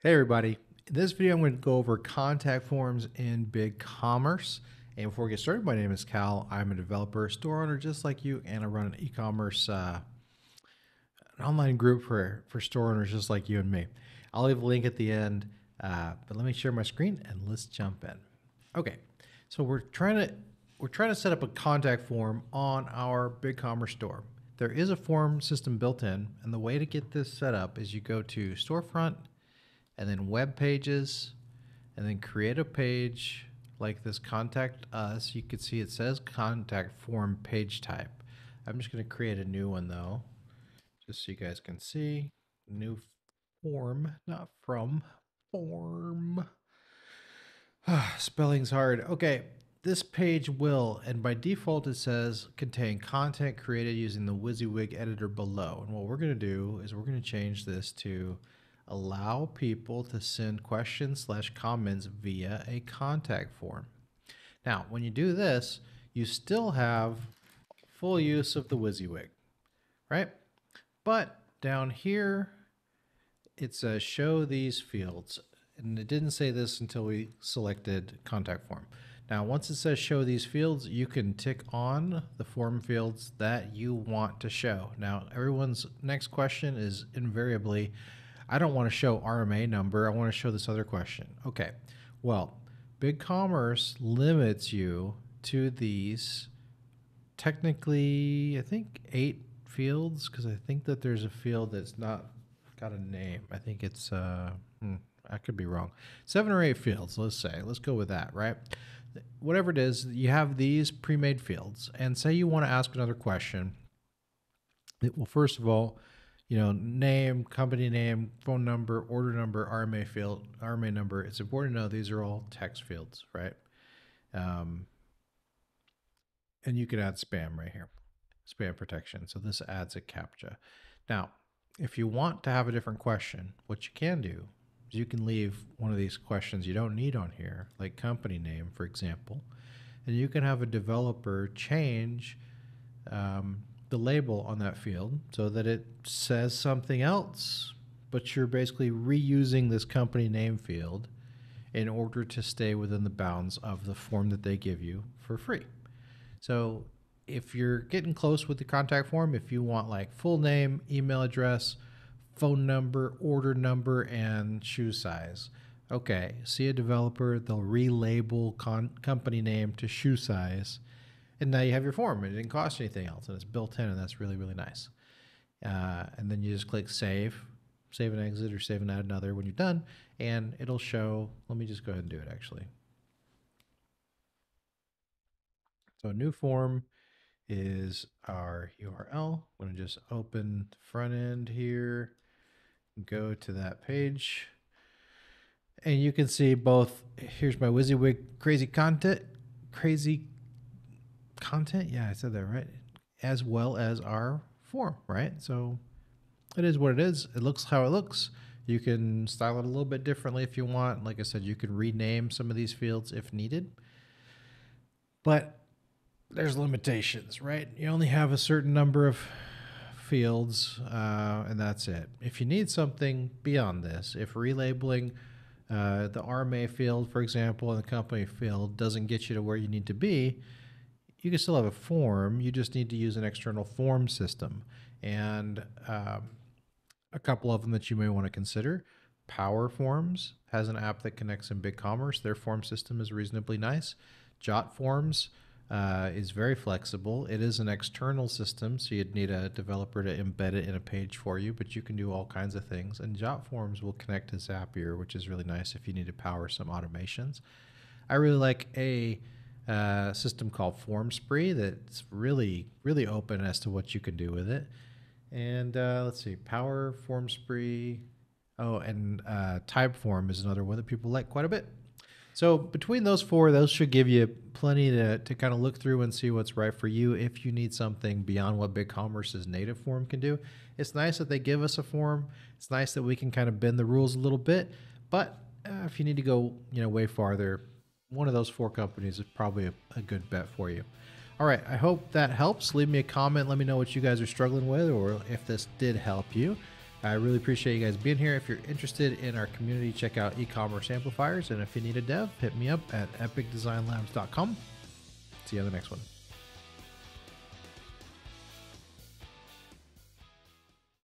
Hey everybody, in this video I'm going to go over contact forms in BigCommerce. And before we get started, my name is Kal. I'm a developer, store owner just like you, and I run an e-commerce, uh, an online group for, for store owners just like you and me. I'll leave a link at the end, uh, but let me share my screen and let's jump in. Okay, so we're trying to we're trying to set up a contact form on our BigCommerce store. There is a form system built in, and the way to get this set up is you go to Storefront and then web pages, and then create a page like this contact us. You can see it says contact form page type. I'm just going to create a new one though, just so you guys can see. New form, not from, form. Spelling's hard. Okay, this page will, and by default it says contain content created using the WYSIWYG editor below. And what we're going to do is we're going to change this to allow people to send questions slash comments via a contact form. Now, when you do this, you still have full use of the WYSIWYG, right? But down here, it says show these fields. And it didn't say this until we selected contact form. Now, once it says show these fields, you can tick on the form fields that you want to show. Now, everyone's next question is invariably, I don't want to show RMA number. I want to show this other question. Okay. Well, BigCommerce limits you to these technically, I think eight fields because I think that there's a field that's not got a name. I think it's, uh, hmm, I could be wrong. Seven or eight fields, let's say. Let's go with that, right? Whatever it is, you have these pre made fields. And say you want to ask another question. It, well, first of all, you know, name, company name, phone number, order number, RMA field, RMA number. It's important to know these are all text fields, right? Um, and you can add spam right here, spam protection. So this adds a CAPTCHA. Now, if you want to have a different question, what you can do is you can leave one of these questions you don't need on here, like company name, for example, and you can have a developer change um, the label on that field so that it says something else, but you're basically reusing this company name field in order to stay within the bounds of the form that they give you for free. So if you're getting close with the contact form, if you want like full name, email address, phone number, order number, and shoe size, okay, see a developer, they'll relabel con- company name to shoe size and now you have your form. It didn't cost anything else, and it's built in, and that's really really nice. Uh, and then you just click save, save and exit, or save and add another when you're done, and it'll show. Let me just go ahead and do it actually. So a new form is our URL. I'm going to just open the front end here, go to that page, and you can see both. Here's my WYSIWYG crazy content, crazy content. Yeah, I said that right. As well as our form, right? So it is what it is. It looks how it looks. You can style it a little bit differently if you want. Like I said, you can rename some of these fields if needed. But there's limitations, right? You only have a certain number of fields, uh, and that's it. If you need something beyond this, if relabeling uh, the RMA field, for example, and the company field doesn't get you to where you need to be, you can still have a form. You just need to use an external form system. And um, a couple of them that you may want to consider. Power Forms has an app that connects in BigCommerce. Their form system is reasonably nice. Jot Forms uh, is very flexible. It is an external system, so you'd need a developer to embed it in a page for you, but you can do all kinds of things. And Jot Forms will connect to Zapier, which is really nice if you need to power some automations. I really like a uh, system called FormSpree that's really, really open as to what you can do with it. And uh, let's see, Power, FormSpree. Oh, and uh, Typeform is another one that people like quite a bit. So between those four, those should give you plenty to, to kind of look through and see what's right for you if you need something beyond what BigCommerce's native form can do. It's nice that they give us a form. It's nice that we can kind of bend the rules a little bit. But uh, if you need to go, you know, way farther, one of those four companies is probably a, a good bet for you. All right, I hope that helps. Leave me a comment. Let me know what you guys are struggling with or if this did help you. I really appreciate you guys being here. If you're interested in our community, check out e-commerce amplifiers. And if you need a dev, hit me up at epicdesignlabs.com. See you on the next one.